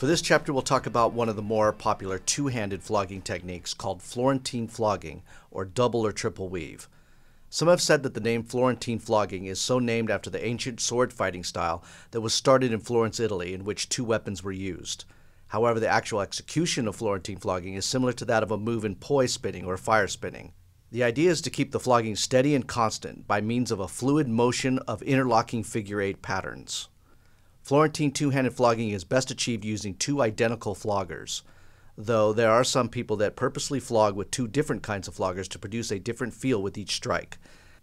For this chapter, we'll talk about one of the more popular two handed flogging techniques called Florentine flogging, or double or triple weave. Some have said that the name Florentine flogging is so named after the ancient sword fighting style that was started in Florence, Italy, in which two weapons were used. However, the actual execution of Florentine flogging is similar to that of a move in poi spinning or fire spinning. The idea is to keep the flogging steady and constant by means of a fluid motion of interlocking figure eight patterns. Florentine two-handed flogging is best achieved using two identical floggers, though there are some people that purposely flog with two different kinds of floggers to produce a different feel with each strike.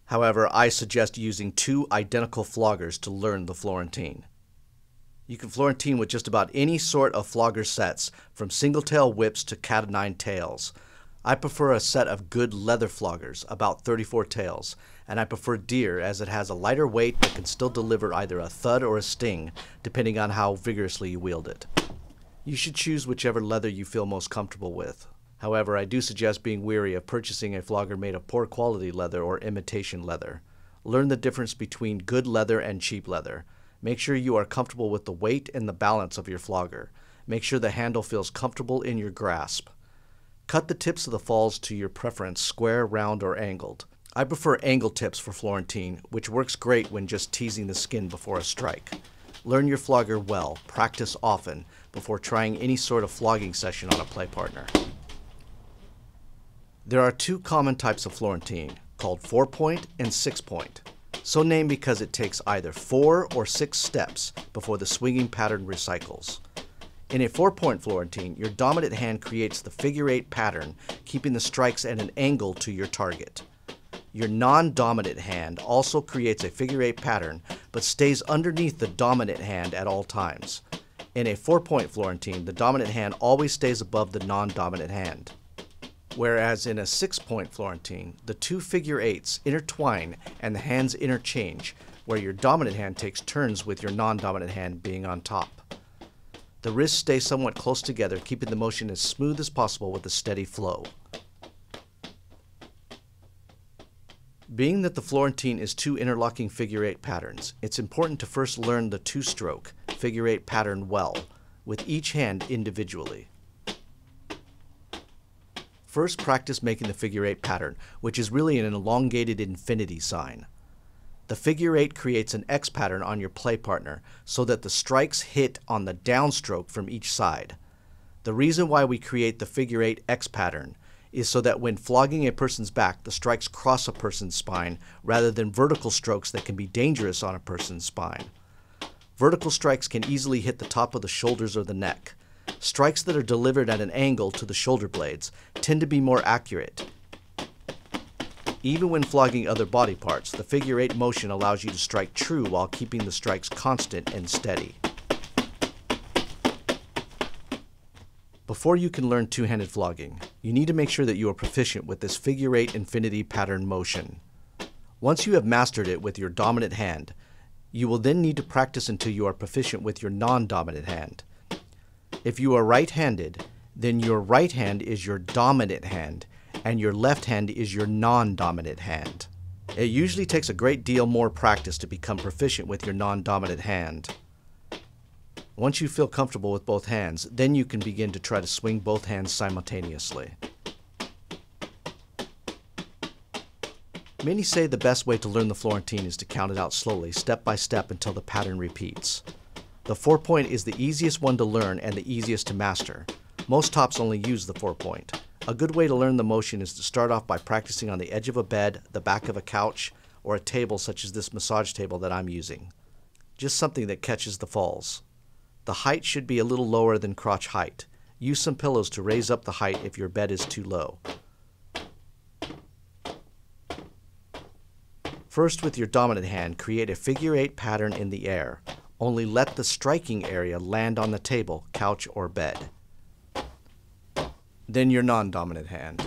However, I suggest using two identical floggers to learn the Florentine. You can Florentine with just about any sort of flogger sets, from single tail whips to cat o' nine tails. I prefer a set of good leather floggers, about 34 tails, and I prefer deer as it has a lighter weight but can still deliver either a thud or a sting, depending on how vigorously you wield it. You should choose whichever leather you feel most comfortable with. However, I do suggest being wary of purchasing a flogger made of poor quality leather or imitation leather. Learn the difference between good leather and cheap leather. Make sure you are comfortable with the weight and the balance of your flogger. Make sure the handle feels comfortable in your grasp. Cut the tips of the falls to your preference, square, round, or angled. I prefer angle tips for Florentine, which works great when just teasing the skin before a strike. Learn your flogger well, practice often, before trying any sort of flogging session on a play partner. There are two common types of Florentine, called four point and six point. So named because it takes either four or six steps before the swinging pattern recycles. In a four-point Florentine, your dominant hand creates the figure eight pattern, keeping the strikes at an angle to your target. Your non-dominant hand also creates a figure eight pattern, but stays underneath the dominant hand at all times. In a four-point Florentine, the dominant hand always stays above the non-dominant hand. Whereas in a six-point Florentine, the two figure eights intertwine and the hands interchange, where your dominant hand takes turns with your non-dominant hand being on top. The wrists stay somewhat close together, keeping the motion as smooth as possible with a steady flow. Being that the Florentine is two interlocking figure eight patterns, it's important to first learn the two stroke figure eight pattern well, with each hand individually. First, practice making the figure eight pattern, which is really an elongated infinity sign. The figure eight creates an X pattern on your play partner so that the strikes hit on the downstroke from each side. The reason why we create the figure eight X pattern is so that when flogging a person's back, the strikes cross a person's spine rather than vertical strokes that can be dangerous on a person's spine. Vertical strikes can easily hit the top of the shoulders or the neck. Strikes that are delivered at an angle to the shoulder blades tend to be more accurate even when flogging other body parts, the figure eight motion allows you to strike true while keeping the strikes constant and steady. Before you can learn two-handed flogging, you need to make sure that you are proficient with this figure eight infinity pattern motion. Once you have mastered it with your dominant hand, you will then need to practice until you are proficient with your non-dominant hand. If you are right-handed, then your right hand is your dominant hand and your left hand is your non-dominant hand. It usually takes a great deal more practice to become proficient with your non-dominant hand. Once you feel comfortable with both hands, then you can begin to try to swing both hands simultaneously. Many say the best way to learn the Florentine is to count it out slowly, step by step, until the pattern repeats. The four point is the easiest one to learn and the easiest to master. Most tops only use the four point. A good way to learn the motion is to start off by practicing on the edge of a bed, the back of a couch, or a table such as this massage table that I'm using. Just something that catches the falls. The height should be a little lower than crotch height. Use some pillows to raise up the height if your bed is too low. First, with your dominant hand, create a figure eight pattern in the air. Only let the striking area land on the table, couch, or bed then your non-dominant hand.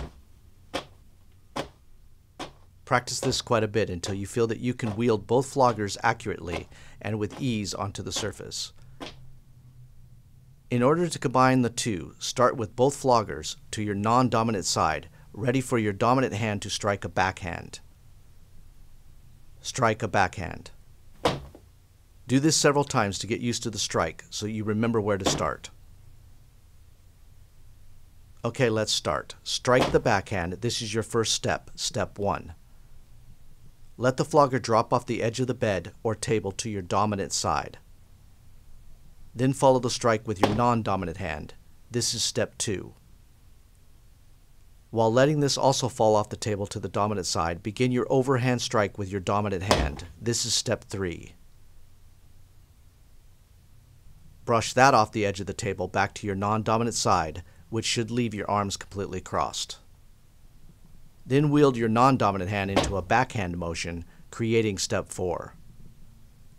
Practice this quite a bit until you feel that you can wield both floggers accurately and with ease onto the surface. In order to combine the two, start with both floggers to your non-dominant side, ready for your dominant hand to strike a backhand. Strike a backhand. Do this several times to get used to the strike so you remember where to start. Okay, let's start. Strike the backhand. This is your first step, step one. Let the flogger drop off the edge of the bed or table to your dominant side. Then follow the strike with your non-dominant hand. This is step two. While letting this also fall off the table to the dominant side, begin your overhand strike with your dominant hand. This is step three. Brush that off the edge of the table back to your non-dominant side, which should leave your arms completely crossed. Then wield your non-dominant hand into a backhand motion, creating step 4.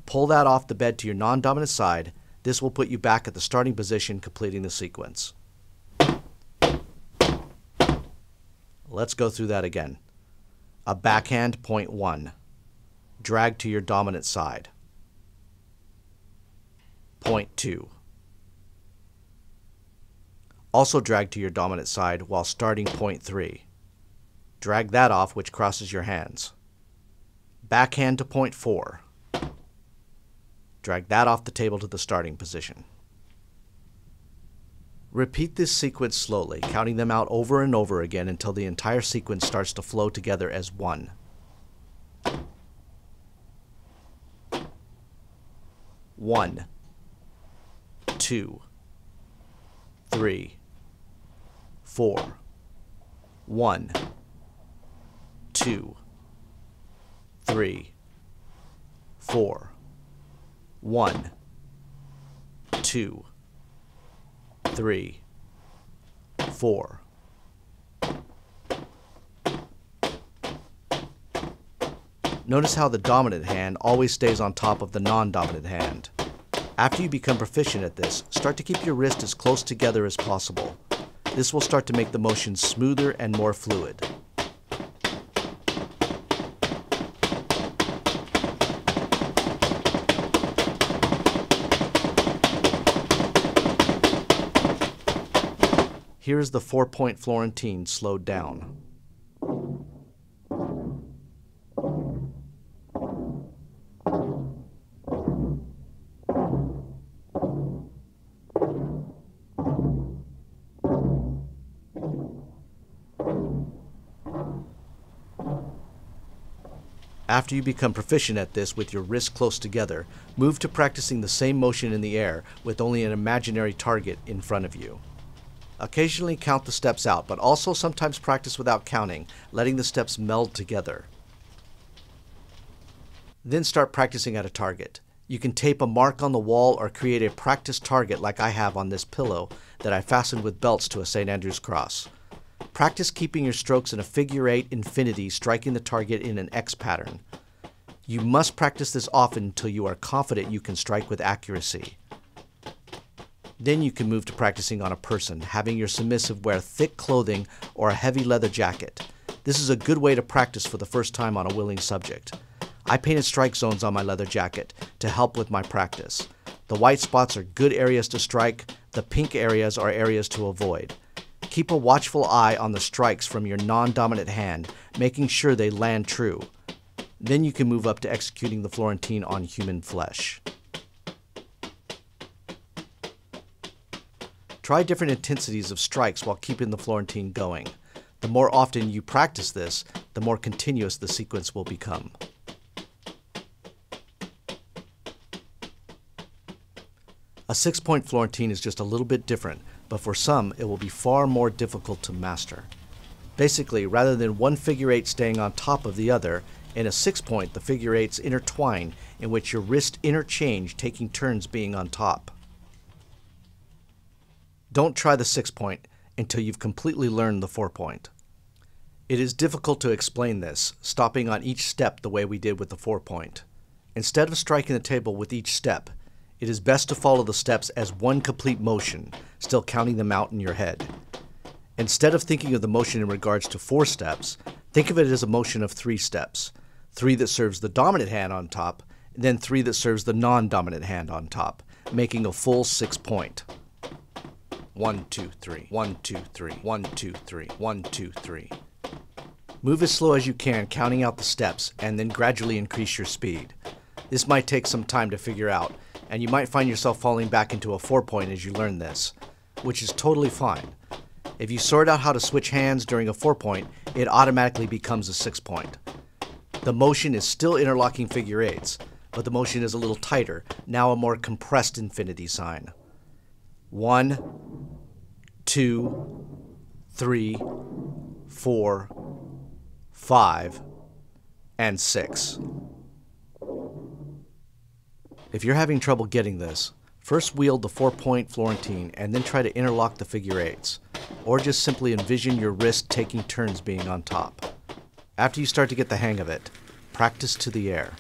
Pull that off the bed to your non-dominant side. This will put you back at the starting position, completing the sequence. Let's go through that again. A backhand point 1. Drag to your dominant side. Point 2. Also drag to your dominant side while starting point 3. Drag that off which crosses your hands. Backhand to point 4. Drag that off the table to the starting position. Repeat this sequence slowly, counting them out over and over again until the entire sequence starts to flow together as one. One, two, three, four, one, two, three, four, one, two, three, four. Notice how the dominant hand always stays on top of the non-dominant hand. After you become proficient at this, start to keep your wrist as close together as possible. This will start to make the motion smoother and more fluid. Here is the four-point Florentine slowed down. After you become proficient at this with your wrists close together, move to practicing the same motion in the air with only an imaginary target in front of you. Occasionally count the steps out, but also sometimes practice without counting, letting the steps meld together. Then start practicing at a target. You can tape a mark on the wall or create a practice target like I have on this pillow that I fastened with belts to a St. Andrew's cross. Practice keeping your strokes in a figure eight infinity, striking the target in an X pattern. You must practice this often until you are confident you can strike with accuracy. Then you can move to practicing on a person, having your submissive wear thick clothing or a heavy leather jacket. This is a good way to practice for the first time on a willing subject. I painted strike zones on my leather jacket to help with my practice. The white spots are good areas to strike, the pink areas are areas to avoid. Keep a watchful eye on the strikes from your non-dominant hand, making sure they land true. Then you can move up to executing the Florentine on human flesh. Try different intensities of strikes while keeping the Florentine going. The more often you practice this, the more continuous the sequence will become. A six-point Florentine is just a little bit different, but for some it will be far more difficult to master. Basically, rather than one figure eight staying on top of the other, in a six-point the figure eights intertwine in which your wrists interchange taking turns being on top. Don't try the six point until you've completely learned the four point. It is difficult to explain this, stopping on each step the way we did with the four point. Instead of striking the table with each step, it is best to follow the steps as one complete motion, still counting them out in your head. Instead of thinking of the motion in regards to four steps, think of it as a motion of three steps. Three that serves the dominant hand on top, then three that serves the non-dominant hand on top, making a full six point. One, two, three. One, two, three. One, two, three. One, two, three. Move as slow as you can, counting out the steps, and then gradually increase your speed. This might take some time to figure out, and you might find yourself falling back into a four point as you learn this, which is totally fine. If you sort out how to switch hands during a four point, it automatically becomes a six point. The motion is still interlocking figure eights, but the motion is a little tighter, now a more compressed infinity sign. One, two, three, four, five, and six. If you're having trouble getting this, first wield the four point Florentine and then try to interlock the figure eights, or just simply envision your wrist taking turns being on top. After you start to get the hang of it, practice to the air.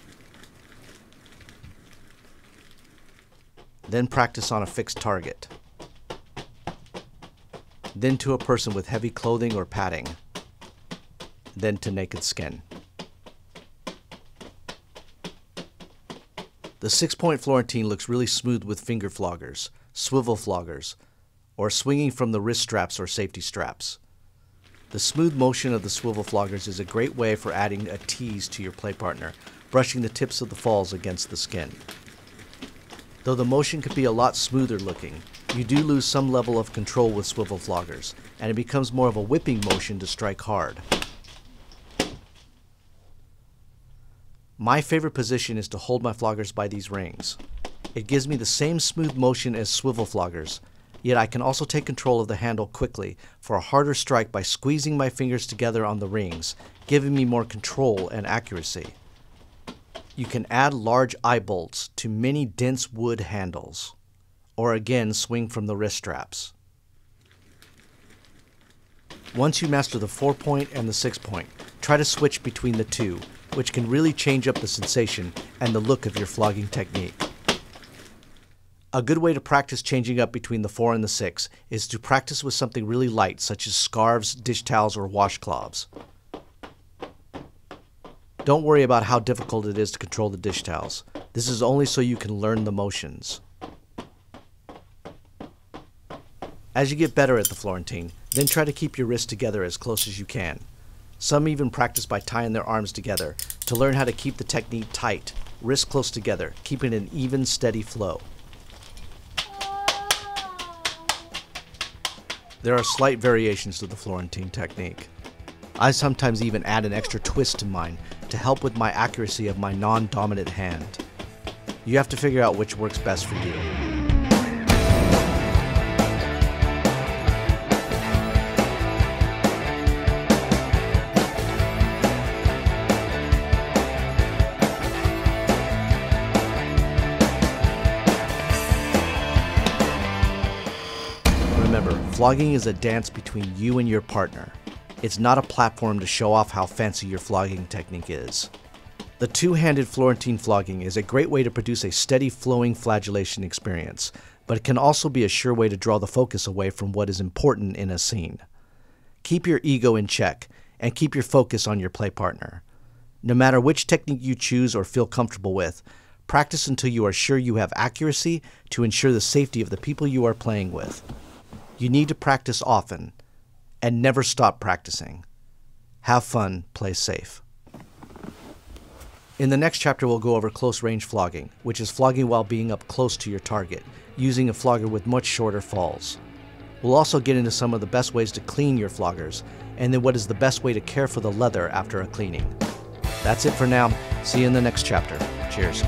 Then practice on a fixed target. Then to a person with heavy clothing or padding. Then to naked skin. The six point Florentine looks really smooth with finger floggers, swivel floggers, or swinging from the wrist straps or safety straps. The smooth motion of the swivel floggers is a great way for adding a tease to your play partner, brushing the tips of the falls against the skin. Though the motion could be a lot smoother looking, you do lose some level of control with swivel floggers, and it becomes more of a whipping motion to strike hard. My favorite position is to hold my floggers by these rings. It gives me the same smooth motion as swivel floggers, Yet I can also take control of the handle quickly for a harder strike by squeezing my fingers together on the rings, giving me more control and accuracy. You can add large eye bolts to many dense wood handles, or again swing from the wrist straps. Once you master the 4 point and the 6 point, try to switch between the two, which can really change up the sensation and the look of your flogging technique. A good way to practice changing up between the 4 and the 6 is to practice with something really light, such as scarves, dish towels, or washcloths. Don't worry about how difficult it is to control the dish towels. This is only so you can learn the motions. As you get better at the Florentine, then try to keep your wrists together as close as you can. Some even practice by tying their arms together to learn how to keep the technique tight, wrists close together, keeping an even, steady flow. There are slight variations to the Florentine technique. I sometimes even add an extra twist to mine to help with my accuracy of my non-dominant hand. You have to figure out which works best for you. Flogging is a dance between you and your partner. It's not a platform to show off how fancy your flogging technique is. The two-handed Florentine flogging is a great way to produce a steady flowing flagellation experience, but it can also be a sure way to draw the focus away from what is important in a scene. Keep your ego in check and keep your focus on your play partner. No matter which technique you choose or feel comfortable with, practice until you are sure you have accuracy to ensure the safety of the people you are playing with. You need to practice often and never stop practicing. Have fun, play safe. In the next chapter, we'll go over close range flogging, which is flogging while being up close to your target, using a flogger with much shorter falls. We'll also get into some of the best ways to clean your floggers, and then what is the best way to care for the leather after a cleaning. That's it for now. See you in the next chapter. Cheers.